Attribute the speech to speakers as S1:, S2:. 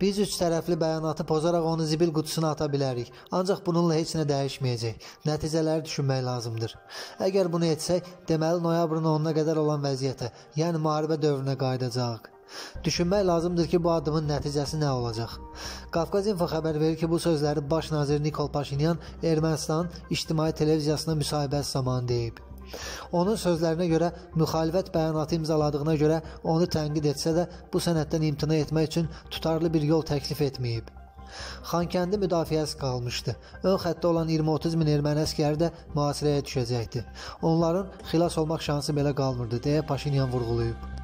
S1: Biz üç tərəfli bəyanatı pozaraq onu zibil qutusuna ata bilərik. Ancaq bununla heç nə dəyişməyəcək. Nəticələri düşünmək lazımdır. Əgər bunu etsək, deməli noyabrın 10-na qədər olan vəziyyətə, yəni müharibə dövrünə qayıdacağıq. Düşünmək lazımdır ki, bu addımın nəticəsi nə olacaq. Qafqaz Info xəbər verir ki, bu sözləri baş nazir Nikol Paşinyan Ermənistan ictimai televiziyasına müsahibəsi zamanı deyib. Onun sözlərinə görə müxalifət bəyanatı imzaladığına görə onu tənqid etsə də bu sənəddən imtina etmək üçün tutarlı bir yol təklif etməyib. Xankəndi müdafiəsi qalmışdı. Ön xəttdə olan 20-30 min erməni əskəri də mühasirəyə düşəcəkdi. Onların xilas olmaq şansı belə qalmırdı, deyə Paşinyan vurğulayıb.